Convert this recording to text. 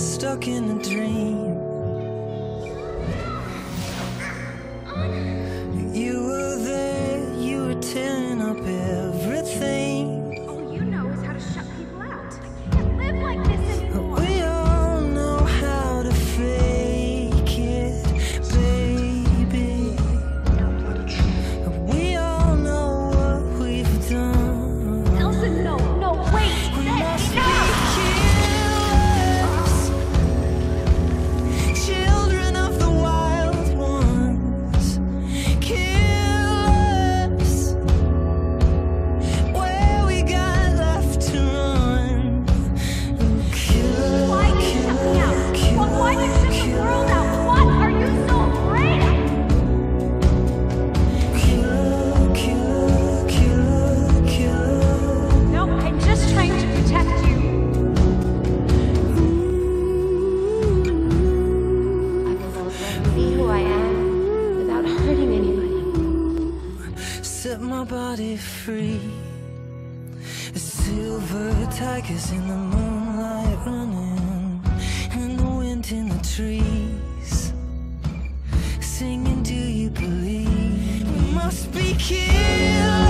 stuck in a dream. set my body free. The silver tigers in the moonlight running and the wind in the trees. Singing do you believe? We must be killed.